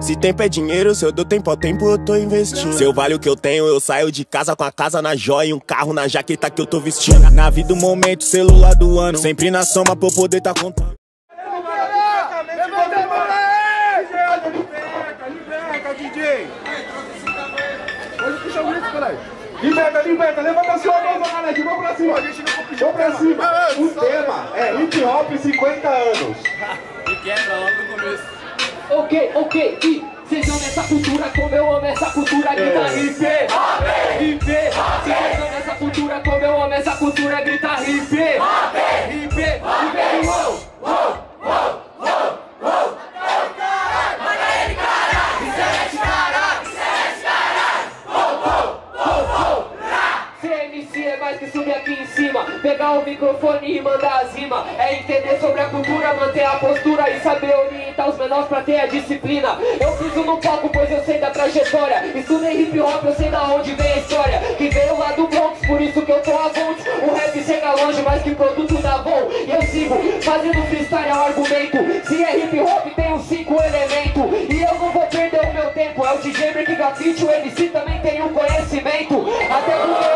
Se tempo é dinheiro, se eu dou tempo ao tempo, eu tô investindo. Se eu vale o que eu tenho, eu saio de casa com a casa na joia e um carro na jaqueta que eu tô vestindo. Na vida, o momento, celular do ano. Sempre na soma pra eu poder tá contando. Liberta, levanta sua mão, Zagalete, vamos pra cima! Vamos pra cima! O tema é hip hop 50 anos! E quebra logo no começo. Ok, ok, e vocês amam essa cultura como eu amo essa cultura Grita hip, hip Vocês amam essa cultura como eu amo essa cultura Grita hip, hip, hip, saber orientar os menores pra ter a disciplina. Eu piso no palco pois eu sei da trajetória. Estudei hip hop, eu sei da onde vem a história. Que veio lá do Bronx, por isso que eu tô a fonte O rap chega longe, mais que produto da bom. E eu sigo, fazendo freestyle ao argumento. Se é hip hop, tem os cinco elementos. E eu não vou perder o meu tempo. É o DJ Break Grafite, o MC também tem um conhecimento. Até porque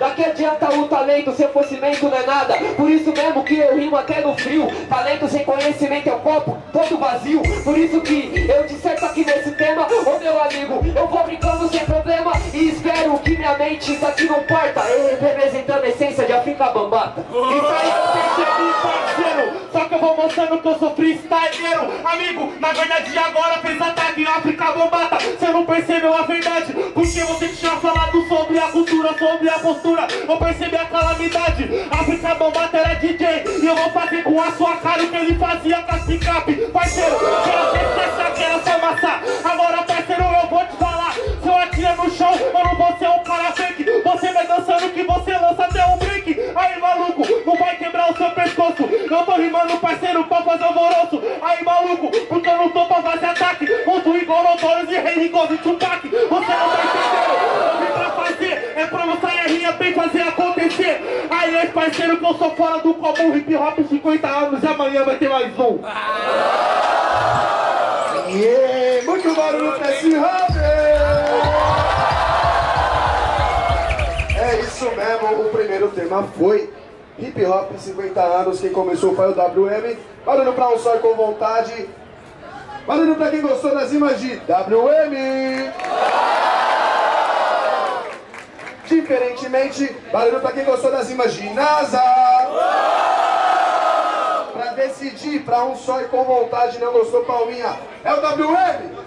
Daqui adianta o talento, seu conhecimento não é nada. Por isso mesmo que eu rimo até no frio. Talento sem conhecimento é um copo todo vazio. Por isso que eu disserto aqui nesse tema Ô meu amigo, eu vou brincando sem problema. E espero que minha mente isso aqui não parta Eu representando a essência de África Bambata eu mostrando que eu sou freestyleiro! Amigo, na verdade agora fez ataque África Bombata! Você não percebeu a verdade? Porque você tinha falado sobre a cultura, sobre a postura! Não percebi a calamidade! África Bombata era DJ! E eu vou fazer com a sua cara o que ele fazia com as picape! Parceiro, quero ver se essa que era massa! Agora, parceiro, eu vou te falar! Se eu atiro no chão, eu não vou ser um cara fake! Você vai dançando que você lança até um break! Aí, maluco, não vai quebrar o seu pescoço! Eu tô rimando, parceiro, fazer alvoroço! Aí, maluco, porque eu não tô pra fazer ataque! Uso igual e Rei igual de Tupac! Você não tá entendendo? Eu vim pra fazer, é pra mostrar a rinha bem fazer acontecer! Aí, esse parceiro, que eu sou fora do comum, hip hop 50 anos e amanhã vai ter mais um! Yeah, muito barulho pra esse! É isso mesmo, o primeiro tema foi Hip Hop 50 anos, quem começou foi o WM. Barulho pra um só e com vontade. Barulho pra quem gostou das rimas de WM. Diferentemente, barulho pra quem gostou das rimas de NASA. Pra decidir, pra um só e com vontade, não gostou palminha. É o WM?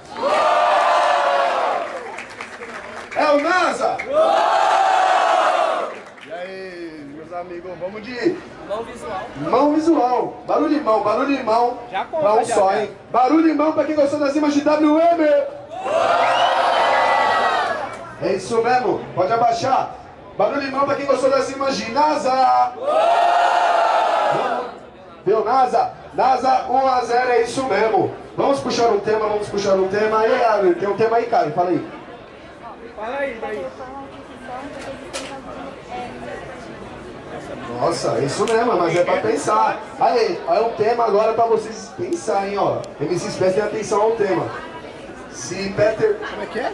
É o NASA? E aí, amigos, vamos de Mão visual. mão visual. Barulho de mão, barulho de mão. Já conta, pra um já, só, já. hein? Barulho de mão pra quem gostou das rimas de WM. É isso mesmo, pode abaixar. Barulho de mão pra quem gostou das rimas de NASA. Viu, NASA? NASA 1 a 0 é isso mesmo. Vamos puxar um tema, vamos puxar um tema. E aí, tem um tema aí, cara? Fala aí. Fala aí, daí. Nossa, isso mesmo, mas é pra pensar. Aí, é um tema agora pra vocês pensarem, ó. MCs prestem atenção ao tema. Se Peter. Como é que é?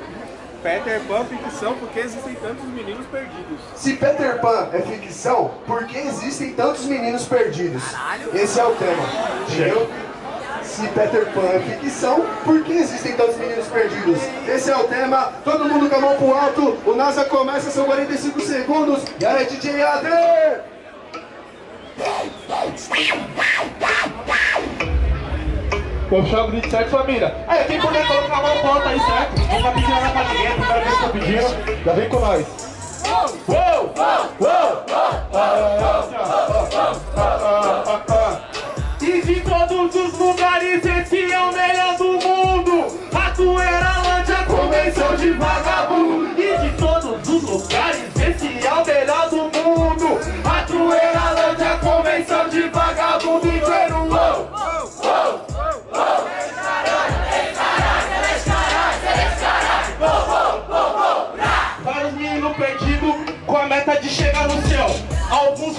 Peter Pan, ficção, porque existem tantos meninos perdidos. Se Peter Pan é ficção, por que existem tantos meninos perdidos? Esse é o tema. Entendeu? Se Peter Pan é ficção, por que existem tantos meninos perdidos? Esse é o tema. Todo mundo com a mão pro alto. O NASA começa, são 45 segundos. E aí, DJ AD! Vou puxar o grito certo, família. Aí, quem puder colocar a mão alto aí, certo? Não tá pedindo nada pra ninguém, primeira vez que eu pedindo. Já vem com nós. Uou! Uou! E de todos os lugares, esse é o melhor do mundo. A Tueralândia convenção de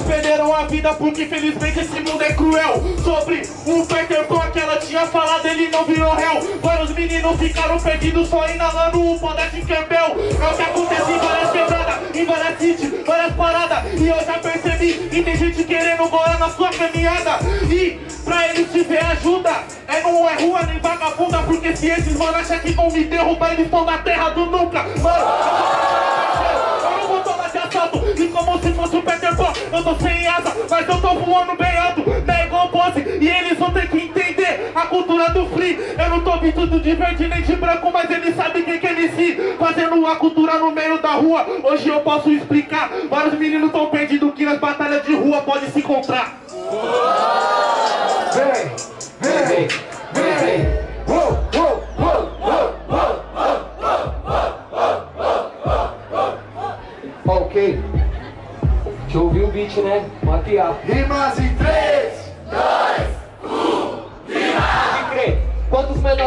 perderam a vida porque infelizmente esse mundo é cruel. Sobre o Peter Pan que ela tinha falado, ele não virou réu. Vários meninos ficaram perdidos só inalando o pó da Tinkerbell. É o que acontece em várias quebradas, em várias cities, várias paradas. E eu já percebi, e tem gente querendo gorar na sua caminhada. E pra eles te ver ajuda, é não é rua nem vagabunda. Porque se esses mano acham que vão me derrubar, eles estão na terra do nunca. Mano, E como se fosse o Peter Pan, eu tô sem asa, mas eu tô voando bem alto. Não igual pose, e eles vão ter que entender a cultura do free. Eu não tô vestido de verde nem de branco, mas eles sabem quem que é MC. Fazendo a cultura no meio da rua, hoje eu posso explicar. Vários meninos tão perdidos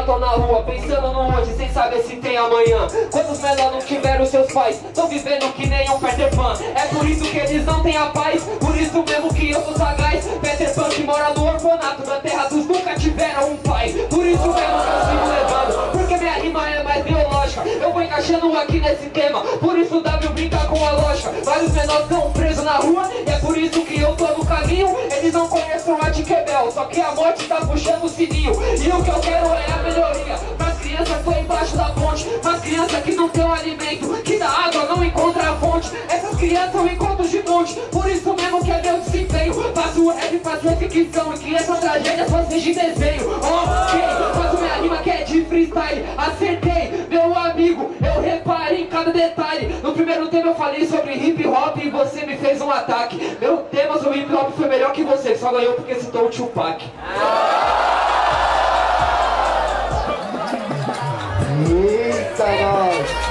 Estão na rua pensando no hoje sem saber se tem amanhã? Quantos menor não tiveram seus pais? Estão vivendo que nem um Peter Pan. É por isso que eles não têm a paz. Por isso mesmo que eu sou sagaz. Peter Pan que mora no orfanato. Na terra dos nunca tiveram um pai. Por isso mesmo que eu sigo levando. Porque minha rima é mais biológica. Eu vou encaixando aqui nesse tema. Por isso W brinca com a lógica. Vários menores estão presos na rua. E é por isso que eu tô no caminho. A Tinkerbell. Só que a morte tá puxando o sininho. E o que eu quero é a melhoria. Pras crianças que estão embaixo da ponte. Pras crianças que não tem alimento. Que da água não encontra a fonte. Essas crianças eu encontro de monte. Por isso mesmo que é meu desempenho. Faço rap, fazer ficção. E que essa tragédia só seja em desenho. Ok, faço minha rima que é de freestyle. Acertei, cada detalhe. No primeiro tema eu falei sobre hip hop e você me fez um ataque. Meu tema sobre hip hop foi melhor que você, só ganhou porque citou o Tupac. Eita, nós!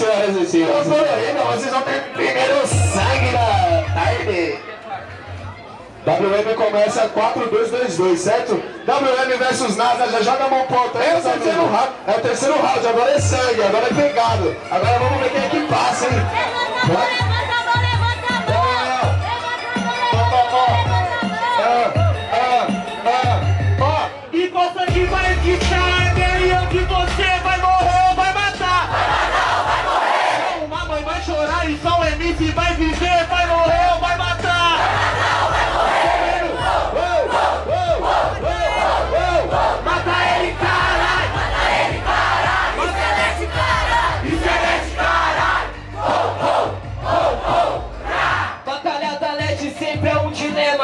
Senhoras e senhores. Vocês vão ter primeiro sangue da tarde. WM começa 4-2-2-2, certo? WM versus NASA, já joga a mão pro alto. É o terceiro round, é o terceiro round, agora é sangue, agora é pegado. Agora vamos ver quem é que passa, hein? Ah,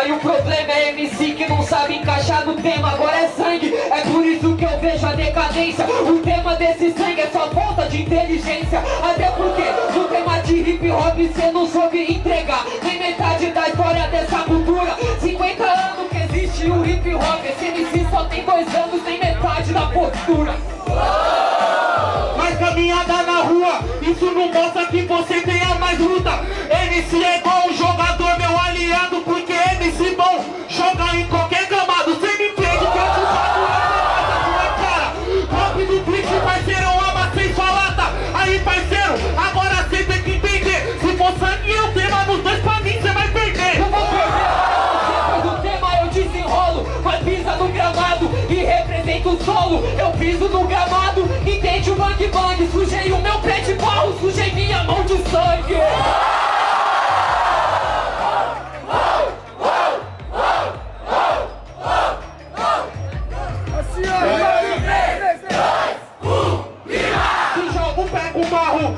E o problema é MC que não sabe encaixar no tema. Agora é sangue, é por isso que eu vejo a decadência. O tema desse sangue é só falta de inteligência. Até porque no tema de hip hop cê não soube entregar. Nem metade da história dessa cultura. 50 anos que existe o hip hop. Esse MC só tem dois anos, nem metade da postura piso no gramado, entende o bang bang Sujei o meu pé de barro, sujei minha mão de sangue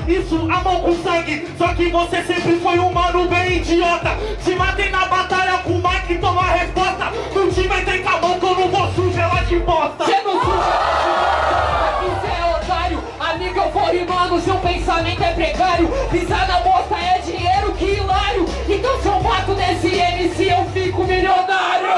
isso a mão com sangue. Só que você sempre foi um mano bem idiota. Se matei na batalha com o Mike, toma a resposta. No time vai ter com a mão que eu não vou sujar de bosta. Cê não suja corre, mano, seu pensamento é precário. Pisar na bosta é dinheiro, que hilário. Então se eu bato nesse MC eu fico milionário.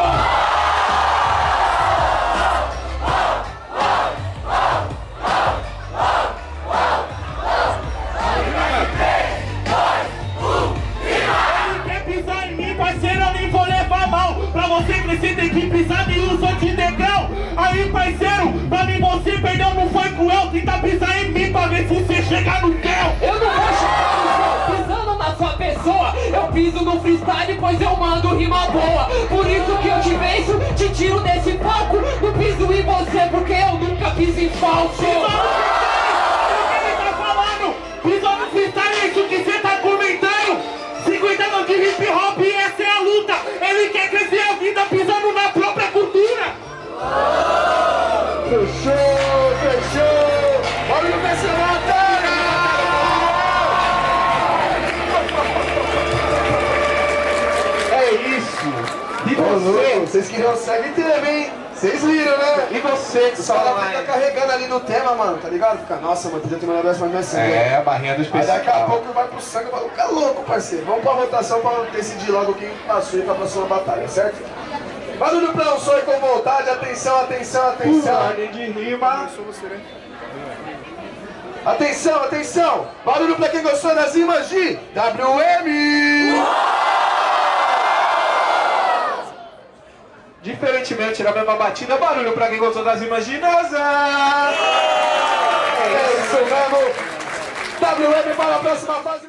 Ele quer pisar em mim, parceiro, eu nem vou levar mal. Pra você crescer tem que pisar miúdo te tiro desse palco Não piso em você, porque eu nunca piso em falso você? vocês queriam sangue teve, hein? Vocês viram, né? E você que só online? ficam carregando ali no tema, mano, tá ligado? Fica, nossa, mano, podia ter mandado essa mais sangue. É, a barrinha do Aí especial daqui a pouco vai pro sangue, vai ficar louco, parceiro. Vamos pra votação pra decidir logo quem passou aí pra próxima batalha, certo? Barulho pra um sonho com vontade, atenção, atenção, atenção. Ordem de rima Atenção, atenção! Barulho pra quem gostou das rimas de WM! Diferentemente da mesma batida, barulho pra quem gostou das imaginosas É isso mesmo! WM para a próxima fase!